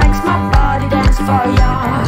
Makes my body dance for ya